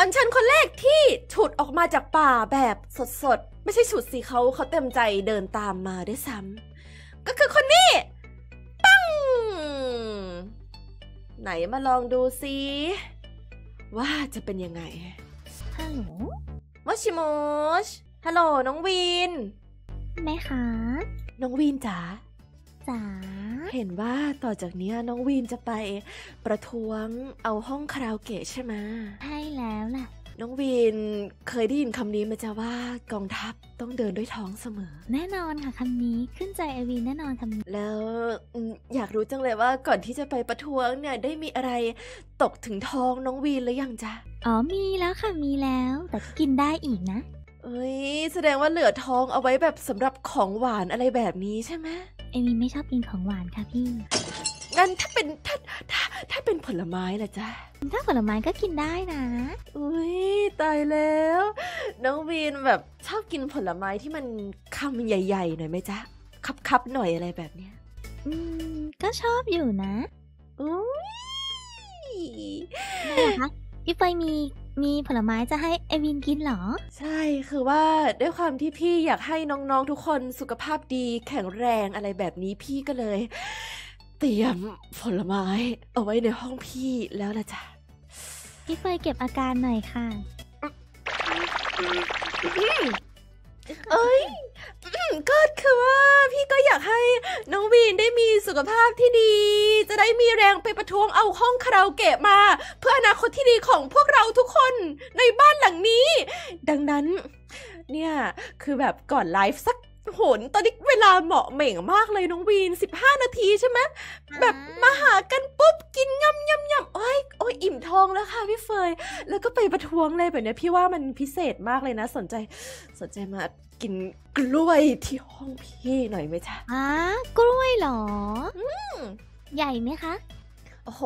อัญชันคนแรกที่ฉุดออกมาจากป่าแบบสดๆ ไม่ใช่ฉุดสิเขาเขาเต็มใจเดินตามมาด้วยซ้ำก็คือคนนี้ปังไหนมาลองดูซิว่าจะเป็นยังไงฮัลโหลมอชิโมชฮัลโหลน้องวินแม่คะ น้องวินจ๋า จ๋าเห็นว่าต่อจากเนี้ยน้องวินจะไปประท้วงเอาห้องคาราโอเกะใช่ไหมใช่แล้วล่ะ น้องวินเคยได้ยินคำนี้ไหมาจะว่ากองทัพต้องเดินด้วยท้องเสมอ แน่นอนค่ะคำนี้ขึ้นใจไอวีแน่นอนคำนี้ แล้วอืมอยากรู้จังเลยว่าก่อนที่จะไปประท้วงเนี่ยได้มีอะไรตกถึงท้องน้องวีนหรือยังจ๊ะ อ๋อมีแล้วค่ะมีแล้ว แต่ก็กินได้อีกนะเอ้ยแสดงว่าเหลือท้องเอาไว้แบบสำหรับของหวานอะไรแบบนี้ใช่ไหม ไอวีไม่ชอบกินของหวานค่ะพี่ งั้นถ้าเป็นถ้าถ้าถ้าเป็นผลไม้ล่ะจ๊ะ ถ้าผลไม้ก็กินได้นะ อุ้ยตายแล้ว น้องวีนแบบชอบกินผลไม้ที่มันคำใหญ่ๆหน่อยไหมจ๊ะ คับๆหน่อยอะไรแบบเนี้ย อืม ก็ชอบอยู่นะ อุ้ยทำไมล่ะคะพี่เฟยมี มีผลไม้จะให้ไอวินกินเหรอ ใช่คือว่าด้วยความที่พี่อยากให้น้องๆทุกคนสุขภาพดีแข็งแรงอะไรแบบนี้พี่ก็เลย เตรียมผลไม้ เอาไว้ในห้องพี่แล้วล่ะจ้ะพี่เฟยเก็บอาการหน่อยค่ะ เอ้ยอืม ก็คือว่าพี่ก็อยากให้น้องวีนได้มีสุขภาพที่ดี จะได้มีแรงไปประท้วงเอาห้องคาราโอเกะมา เพื่ออนาคตที่ดีของพวกเราทุกคนในบ้านหลังนี้ ดังนั้น เนี่ย คือแบบก่อนไลฟ์สักโหนตอนนี้เวลาเหมาะเหม่งมากเลยน้องวีน 15 นาทีใช่ไหมแบบมาหากันปุ๊บกินยำยำยำโอ้ยโอ้ยอิ่มท้องแล้วค่ะพี่เฟย แล้วก็ไปประท้วงเลยแบบเนี้ยพี่ว่ามันพิเศษมากเลยนะ สนใจสนใจมา กินกล้วยที่ห้องพี่หน่อยไหมจ๊ะอ่ากล้วยเหรอใหญ่ไหมคะ โอ้โห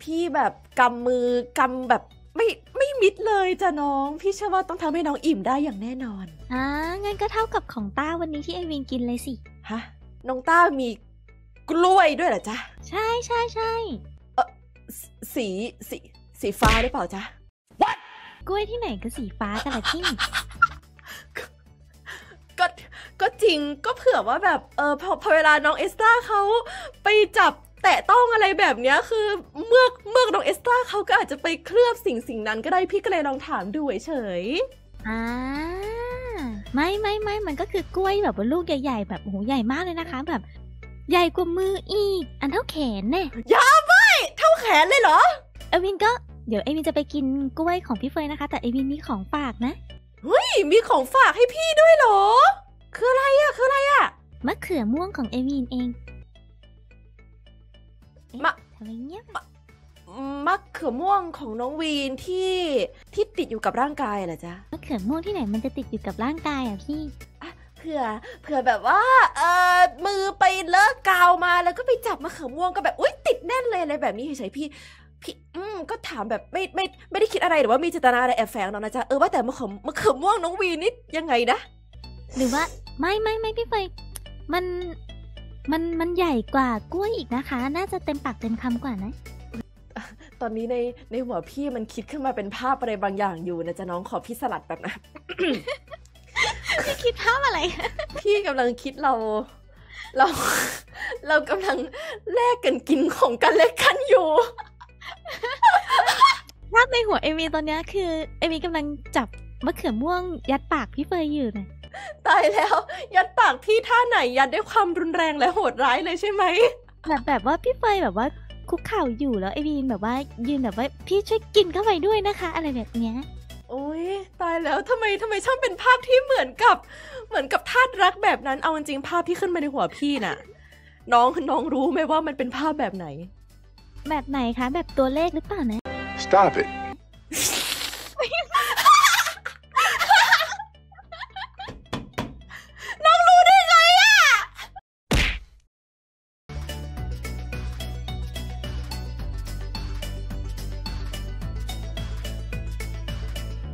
พี่แบบกำมือกำแบบไม่ไม่มิดเลยจ้ะน้อง พี่เชื่อว่าต้องทำให้น้องอิ่มได้อย่างแน่นอนอ่างั้นก็เท่ากับของต้าวันนี้ที่ไอวินกินเลยสิ ฮะ น้องต้ามีกล้วยด้วยเหรอจ๊ะ ใช่ใช่ใช่สสีสีสีฟ้าหรือเปล่าจ๊ะกล้วยที่ไหนก็สีฟ้ากันละที่ ริงก็เผื่อว่าแบบเออพอพอเวลาน้องเอสตาเขาไปจับแตะต้องอะไรแบบเนี้ยคือเมือกเมือกน้องเอสตาเขาก็อาจจะไปเคลือบสิ่งสิ่งนั้นก็ได้พี่ก็เลยลองถามดูเฉยอ่าไม่ไม่ไม่มันก็คือกล้วยแบบว่าลูกใหญ่ ๆ แบบโอ้โหใหญ่มากเลยนะคะ แบบ ใหญ่กว่ามืออีก อันเท่าแขนแน่ๆยาไม่เท่าแขนเลยเหรอเอวินก็เดี๋ยวเอวินจะไปกินกล้วยของพี่เฟยนะคะ แต่เอวินมีของฝากนะเฮ้ยมีของฝากให้พี่ด้วยเหรอ คืออะไรอะคืออะไรอะมะเขือม่วงของเอวินเองเอ๊มะ ทำไมเงียบมะเขือม่วงของน้องวีนที่ที่ติดอยู่กับร่างกายเหรอจ๊ะมะเขือม่วงที่ไหนมันจะติดอยู่กับร่างกายอะพี่ เผื่อเผื่อแบบว่าเออมือไปเลอะกาวมาแล้วก็ไปจับมะเขือม่วงก็แบบอุ้ยติดแน่นเลยอะไรแบบนี้เฉยๆพี่พี่อืมก็ถามแบบไม่ไม่ไม่ได้คิดอะไรหรือว่ามีเจตนาอะไรแอบแฝงหรอกนะจ๊ะเออว่าแต่มะเขือมะเขือม่วงน้องวีนนี่ยังไงนะ หรือว่าไม่ไม่ไม่พี่เฟยมันมันมันใหญ่กว่ากล้วยอีกนะคะ น่าจะเต็มปากเต็มคำกว่านะ ตอนนี้ในในหัวพี่มันคิดขึ้นมาเป็นภาพอะไรบางอย่างอยู่นะจ๊ะน้องขอพี่สลัดแบบนะพี่คิดภาพอะไร พี่กำลังคิดเรา เรา เรากำลังแลกกันกินของกันและกันอยู่ ภาพในหัวเอมีตอนเนี้ยคือเอมีกำลังจับมะเขือม่วงยัดปากพี่เฟยอยู่นะตายแล้ว ยัดปากพี่ท่าไหนยัดด้วยความรุนแรงและโหดร้ายเลยใช่ไหมแบบแบบว่าพี่เฟยแบบว่าคุกเข่าอยู่แล้วเอวีนแบบว่ายืนแบบว่าพี่ช่วยกินเข้าไปด้วยนะคะ อะไรแบบเนี้ยโอ้ยตายแล้วทำไมทำไมช่างเป็นภาพที่เหมือนกับ เหมือนกับทาสรักแบบนั้นเอาจริงๆภาพที่ขึ้นมาในหัวพี่น่ะ น้องน้องรู้ไหมว่ามันเป็นภาพแบบไหน แบบไหนคะ แบบตัวเลขหรือเปล่านะ Stop it.